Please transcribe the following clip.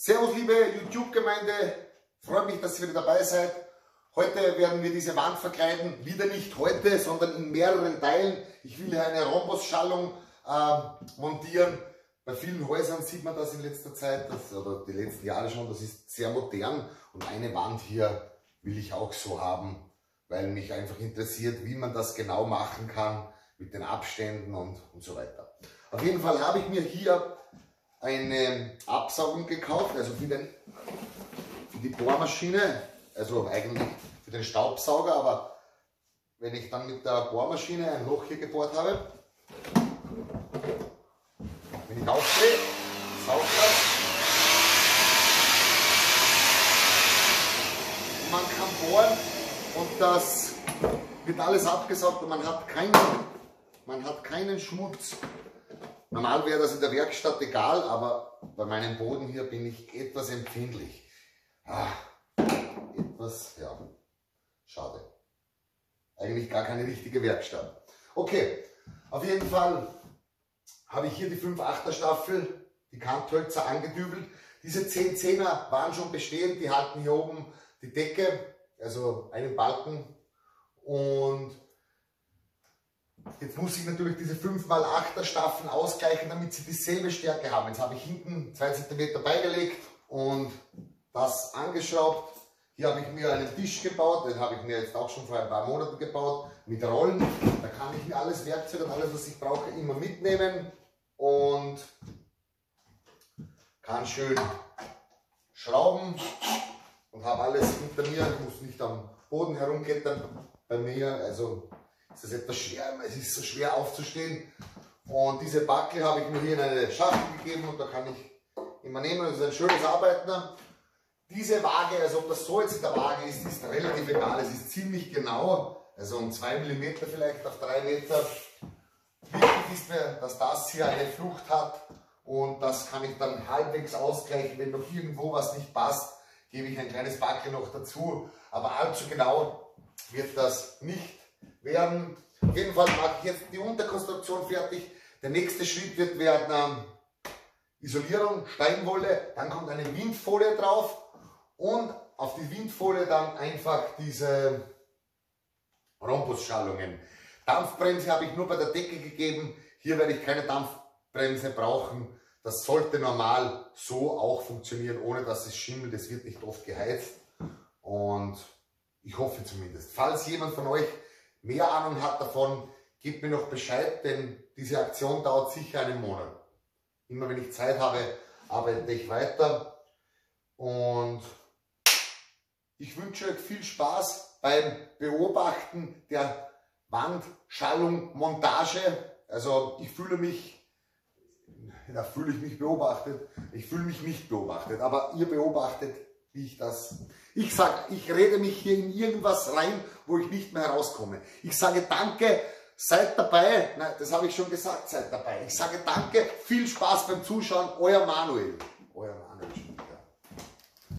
Servus liebe YouTube-Gemeinde, freut mich, dass ihr wieder dabei seid. Heute werden wir diese Wand verkleiden, wieder nicht heute, sondern in mehreren Teilen. Ich will hier eine Rhombusschallung äh, montieren. Bei vielen Häusern sieht man das in letzter Zeit, das, oder die letzten Jahre schon, das ist sehr modern. Und eine Wand hier will ich auch so haben, weil mich einfach interessiert, wie man das genau machen kann mit den Abständen und, und so weiter. Auf jeden Fall habe ich mir hier eine Absaugung gekauft, also für, den, für die Bohrmaschine, also eigentlich für den Staubsauger, aber wenn ich dann mit der Bohrmaschine ein Loch hier gebohrt habe, wenn ich aufdrehe, saugt das. Und man kann bohren und das wird alles abgesaugt und man hat keinen, man hat keinen Schmutz. Normal wäre das in der Werkstatt egal, aber bei meinem Boden hier bin ich etwas empfindlich. Ah, etwas, ja, schade. Eigentlich gar keine richtige Werkstatt. Okay, auf jeden Fall habe ich hier die 5-8er Staffel, die Kanthölzer angedübelt. Diese 10 10er waren schon bestehend, die hatten hier oben die Decke, also einen Balken und Jetzt muss ich natürlich diese 5x8er Staffeln ausgleichen, damit sie dieselbe Stärke haben. Jetzt habe ich hinten 2 cm beigelegt und das angeschraubt. Hier habe ich mir einen Tisch gebaut, den habe ich mir jetzt auch schon vor ein paar Monaten gebaut, mit Rollen. Da kann ich mir alles Werkzeug und alles, was ich brauche, immer mitnehmen und kann schön schrauben und habe alles hinter mir. Ich muss nicht am Boden herumklettern bei mir. Also ist das etwas schwer, es ist so schwer aufzustehen. Und diese Backel habe ich mir hier in eine Schachtel gegeben und da kann ich immer nehmen. Das ist ein schönes Arbeiten. Diese Waage, also ob das so jetzt in der Waage ist, ist relativ egal. Es ist ziemlich genau, also um 2 mm vielleicht auf 3 Meter. Wichtig ist mir, dass das hier eine Flucht hat und das kann ich dann halbwegs ausgleichen. Wenn noch irgendwo was nicht passt, gebe ich ein kleines Backel noch dazu. Aber allzu genau wird das nicht werden. Auf jeden Fall mache ich jetzt die Unterkonstruktion fertig. Der nächste Schritt wird werden ähm, Isolierung, Steinwolle, dann kommt eine Windfolie drauf und auf die Windfolie dann einfach diese Rhombusschallungen. Dampfbremse habe ich nur bei der Decke gegeben. Hier werde ich keine Dampfbremse brauchen. Das sollte normal so auch funktionieren, ohne dass es schimmelt. Es wird nicht oft geheizt. Und ich hoffe zumindest. Falls jemand von euch mehr Ahnung hat davon, gebt mir noch Bescheid, denn diese Aktion dauert sicher einen Monat. Immer wenn ich Zeit habe, arbeite ich weiter. Und ich wünsche euch viel Spaß beim Beobachten der Wandschallung, Montage. Also ich fühle mich, da fühle ich mich beobachtet. Ich fühle mich nicht beobachtet, aber ihr beobachtet, wie ich das ich sage, ich rede mich hier in irgendwas rein, wo ich nicht mehr herauskomme. Ich sage danke, seid dabei. Nein, das habe ich schon gesagt, seid dabei. Ich sage danke, viel Spaß beim Zuschauen. Euer Manuel.